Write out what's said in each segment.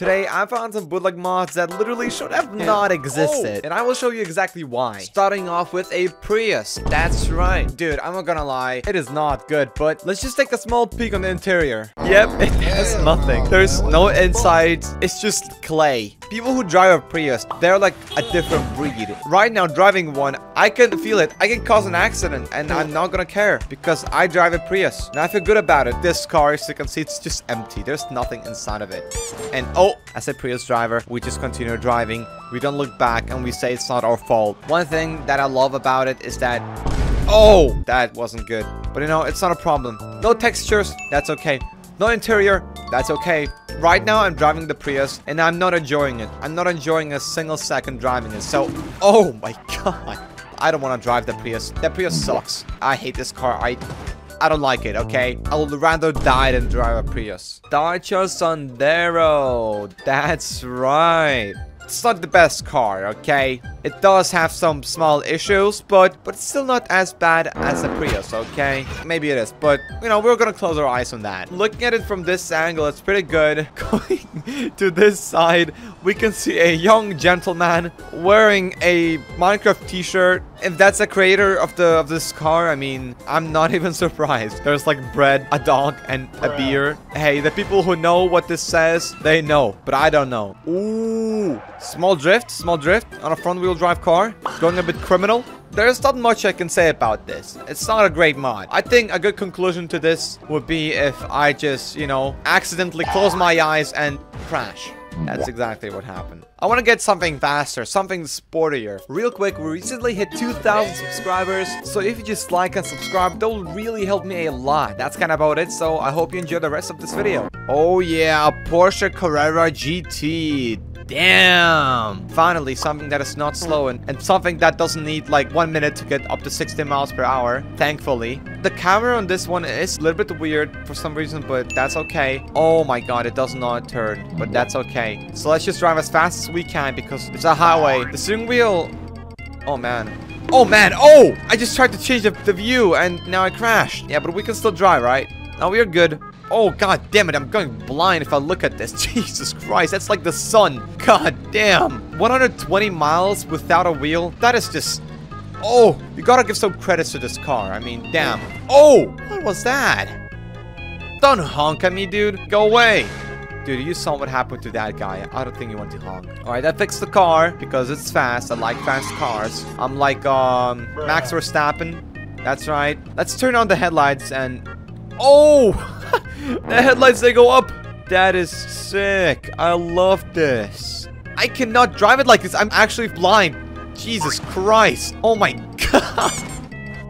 Today, I found some bootleg mods that literally should have not oh, existed. And I will show you exactly why. Starting off with a Prius. That's right. Dude, I'm not gonna lie. It is not good, but let's just take a small peek on the interior. Yep, it has nothing. There's no insides. It's just clay. People who drive a Prius, they're like a different breed. Right now, driving one, I can feel it. I can cause an accident, and I'm not gonna care because I drive a Prius. And I feel good about it. This car, as you can see, it's just empty. There's nothing inside of it. And oh, as a Prius driver, we just continue driving. We don't look back and we say it's not our fault. One thing that I love about it is that Oh, that wasn't good. But you know, it's not a problem. No textures, that's okay. No interior, that's okay. Right now, I'm driving the Prius, and I'm not enjoying it. I'm not enjoying a single second driving it. So, oh my god. I don't want to drive the Prius. The Prius sucks. I hate this car. I I don't like it, okay? I would rather die than drive a Prius. Dacia Sandero. That's right. It's not the best car, okay? It does have some small issues, but but it's still not as bad as the Prius, okay? Maybe it is, but, you know, we're gonna close our eyes on that. Looking at it from this angle, it's pretty good. Going to this side, we can see a young gentleman wearing a Minecraft t-shirt. If that's the creator of the of this car, I mean, I'm not even surprised. There's like bread, a dog, and a beer. Hey, the people who know what this says, they know, but I don't know. Ooh, small drift, small drift on a front wheel drive car. Going a bit criminal. There's not much I can say about this. It's not a great mod. I think a good conclusion to this would be if I just, you know, accidentally close my eyes and crash. That's exactly what happened. I want to get something faster, something sportier. Real quick, we recently hit 2,000 subscribers, so if you just like and subscribe, that will really help me a lot. That's kind of about it, so I hope you enjoy the rest of this video. Oh yeah, a Porsche Carrera GT. Damn! Finally, something that is not slow and, and something that doesn't need like one minute to get up to 60 miles per hour, thankfully. The camera on this one is a little bit weird for some reason, but that's okay. Oh my god, it does not turn, but that's okay. So let's just drive as fast as we can because it's a highway. The steering wheel... Oh man. Oh man, oh! I just tried to change the, the view and now I crashed. Yeah, but we can still drive, right? Now we are good. Oh, god damn it, I'm going blind if I look at this. Jesus Christ, that's like the sun. God damn. 120 miles without a wheel? That is just... Oh, you gotta give some credits to this car. I mean, damn. Oh, what was that? Don't honk at me, dude. Go away. Dude, you saw what happened to that guy. I don't think you want to honk. Alright, I fixed the car because it's fast. I like fast cars. I'm like, um, Max Verstappen. That's right. Let's turn on the headlights and... Oh! the headlights, they go up. That is sick. I love this. I cannot drive it like this. I'm actually blind. Jesus Christ. Oh my god.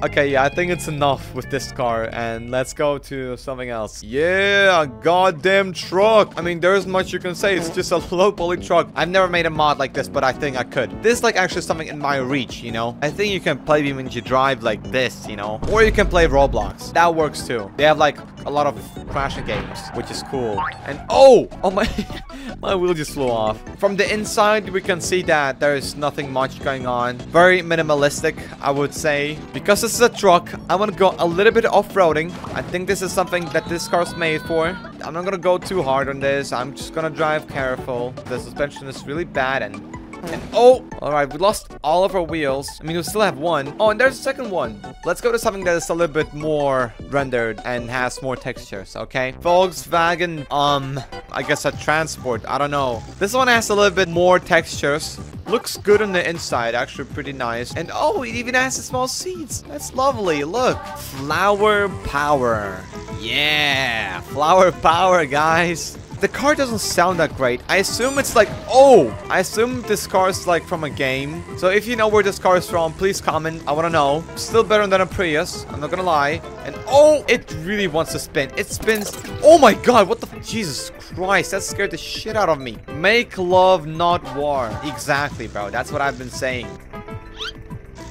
Okay, yeah, I think it's enough with this car, and let's go to something else. Yeah, a goddamn truck. I mean, there isn't much you can say. It's just a low-poly truck. I've never made a mod like this, but I think I could. This is like actually something in my reach, you know? I think you can play BeamNG Drive like this, you know? Or you can play Roblox. That works too. They have like a lot of crashing games, which is cool. And oh, oh my, my wheel just flew off. From the inside, we can see that there's nothing much going on. Very minimalistic, I would say. Because this is a truck, I want to go a little bit off-roading. I think this is something that this car's made for. I'm not gonna go too hard on this. I'm just gonna drive careful. The suspension is really bad and and oh, all right, we lost all of our wheels. I mean, we still have one. Oh, and there's a second one. Let's go to something that is a little bit more rendered and has more textures, okay? Volkswagen, um, I guess a transport. I don't know. This one has a little bit more textures. Looks good on the inside, actually pretty nice. And oh, it even has the small seats. That's lovely. Look, flower power. Yeah, flower power, guys the car doesn't sound that great. I assume it's like, oh, I assume this car is like from a game. So if you know where this car is from, please comment. I want to know. Still better than a Prius. I'm not gonna lie. And oh, it really wants to spin. It spins. Oh my god, what the? Jesus Christ, that scared the shit out of me. Make love, not war. Exactly, bro. That's what I've been saying.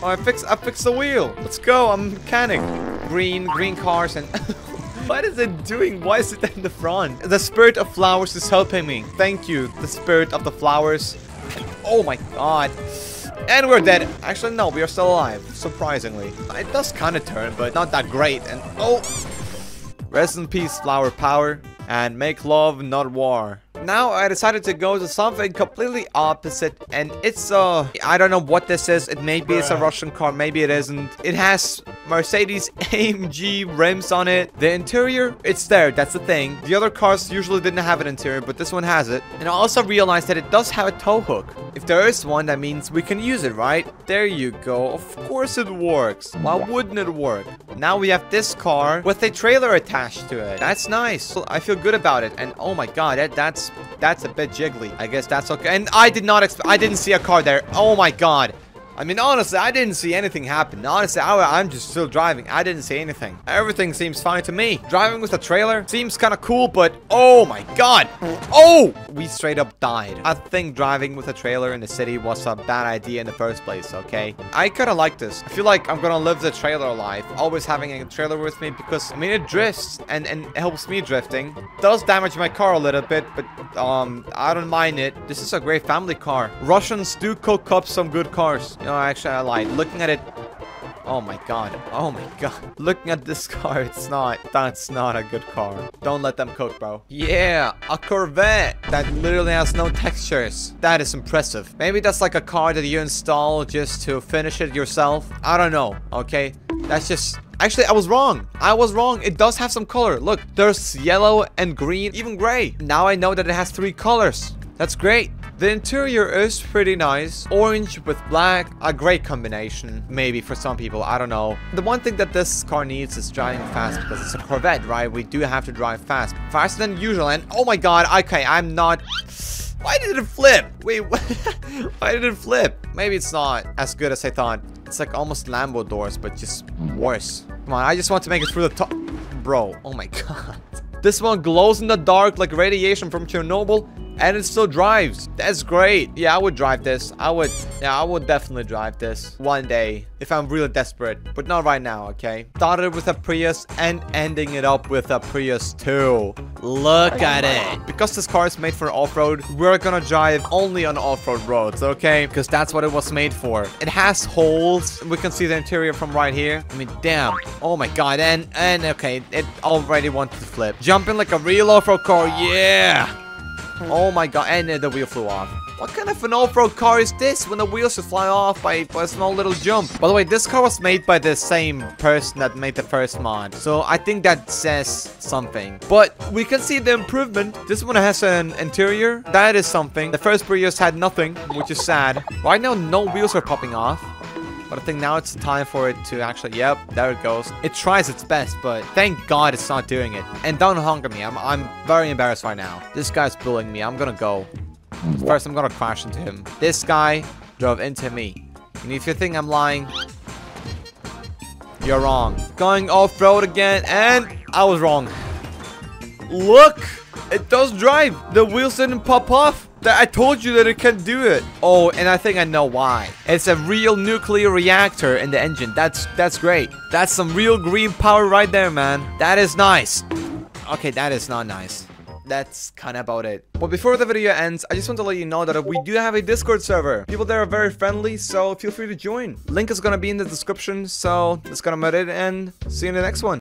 Oh, I fixed, I fixed the wheel. Let's go. I'm mechanic. Green, green cars and... What is it doing? Why is it in the front? The spirit of flowers is helping me. Thank you, the spirit of the flowers. Oh my god. And we're dead. Actually, no, we are still alive. Surprisingly. It does kind of turn, but not that great. And oh! Rest in peace, flower power. And make love, not war. now I decided to go to something completely opposite, and it's, uh, I don't know what this is. It maybe it's a Russian car, maybe it isn't. It has Mercedes AMG rims on it. The interior, it's there, that's the thing. The other cars usually didn't have an interior, but this one has it. And I also realized that it does have a tow hook. If there is one, that means we can use it, right? There you go. Of course it works. Why wouldn't it work? Now we have this car with a trailer attached to it. That's nice. I feel good about it. And oh my god, that, that's that's a bit jiggly. I guess that's okay. And I did not expect. I didn't see a car there. Oh my god. I mean, honestly, I didn't see anything happen. Honestly, I, am just still driving. I didn't see anything. Everything seems fine to me. Driving with a trailer seems kind of cool, but oh my god. Oh! We straight up died. I think driving with a trailer in the city was a bad idea in the first place, okay? I kind of like this. I feel like I'm gonna live the trailer life. Always having a trailer with me because, I mean, it drifts and, and helps me drifting. Does damage my car a little bit, but um, I don't mind it. This is a great family car. Russians do cook up some good cars. You no, actually, I lied. Looking at it... Oh my god. Oh my god. Looking at this car, it's not... That's not a good car. Don't let them cook, bro. Yeah, a Corvette that literally has no textures. That is impressive. Maybe that's like a car that you install just to finish it yourself. I don't know, okay? That's just... Actually, I was wrong. I was wrong. It does have some color. Look, there's yellow and green, even gray. Now I know that it has three colors. That's great. The interior is pretty nice. Orange with black, a great combination. Maybe for some people, I don't know. The one thing that this car needs is driving fast because it's a Corvette, right? We do have to drive fast. Faster than usual. And oh my god, okay, I'm not... Why did it flip? Wait, why did it flip? Maybe it's not as good as I thought. It's like almost Lambo doors, but just worse. Come on, I just want to make it through the top. Bro, oh my god. This one glows in the dark like radiation from Chernobyl and it still drives. That's great. Yeah, I would drive this. I would, yeah, I would definitely drive this one day if I'm really desperate, but not right now, okay? Started with a Prius and ending it up with a Prius 2. Look at it. Because this car is made for off-road, we're gonna drive only on off-road roads, okay? Because that's what it was made for. It has holes. We can see the interior from right here. I mean, damn. Oh my god. And, and okay, it already wanted to flip. Jumping like a real off-road car. Yeah. Oh my god, and the wheel flew off. What kind of an off-road car is this when the wheels should fly off by, by a small little jump? By the way, this car was made by the same person that made the first mod. So I think that says something. But we can see the improvement. This one has an interior. That is something. The first Prius had nothing, which is sad. Right now, no wheels are popping off. But I think now it's time for it to actually, yep, there it goes. It tries its best, but thank God it's not doing it. And don't hunger me. I'm, I'm very embarrassed right now. This guy's bullying me. I'm gonna go. First, I'm gonna crash into him. This guy drove into me. And if you think I'm lying, you're wrong. Going off-road again, and I was wrong. Look! It does drive! The wheels didn't pop off! I told you that it can do it. Oh, and I think I know why. It's a real nuclear reactor in the engine. That's that's great. That's some real green power right there, man. That is nice. Okay, that is not nice. That's kind of about it. But before the video ends, I just want to let you know that we do have a Discord server. People there are very friendly, so feel free to join. Link is gonna be in the description, so that's gonna be it, and see you in the next one.